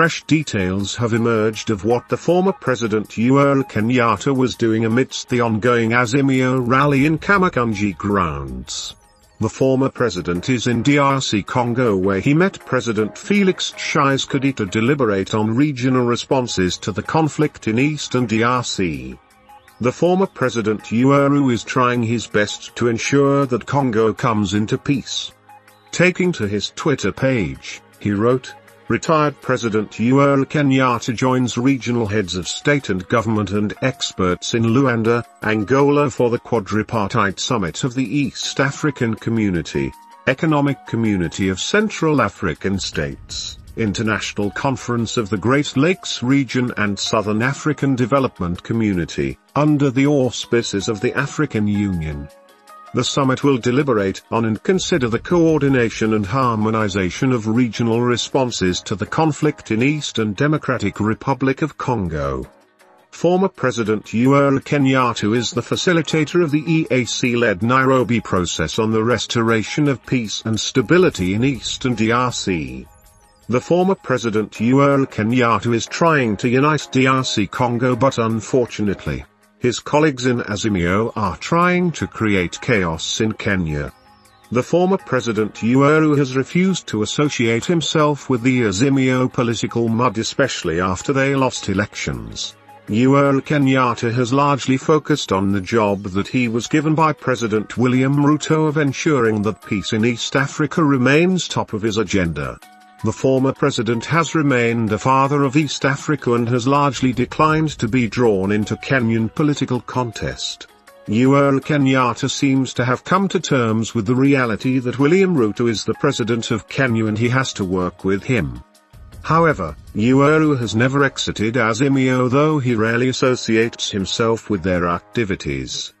fresh details have emerged of what the former President Uhuru Kenyatta was doing amidst the ongoing Azimio rally in Kamukunji grounds. The former president is in DRC Congo where he met President Felix Tshisekedi to deliberate on regional responses to the conflict in eastern DRC. The former President Uhuru is trying his best to ensure that Congo comes into peace. Taking to his Twitter page, he wrote, Retired President Uhuru Kenyatta joins regional heads of state and government and experts in Luanda, Angola for the quadripartite summit of the East African Community, Economic Community of Central African States, International Conference of the Great Lakes Region and Southern African Development Community, under the auspices of the African Union. The summit will deliberate on and consider the coordination and harmonization of regional responses to the conflict in Eastern Democratic Republic of Congo. Former President Uhuru Kenyatta is the facilitator of the EAC-led Nairobi process on the restoration of peace and stability in Eastern DRC. The former President Uhuru Kenyatta is trying to unite DRC Congo but unfortunately, his colleagues in Azimio are trying to create chaos in Kenya. The former President Uhuru has refused to associate himself with the Azimio political mud especially after they lost elections. Uhuru Kenyatta has largely focused on the job that he was given by President William Ruto of ensuring that peace in East Africa remains top of his agenda. The former president has remained a father of East Africa and has largely declined to be drawn into Kenyan political contest. Uhuru Kenyatta seems to have come to terms with the reality that William Ruto is the president of Kenya and he has to work with him. However, Uhuru has never exited Azimio though he rarely associates himself with their activities.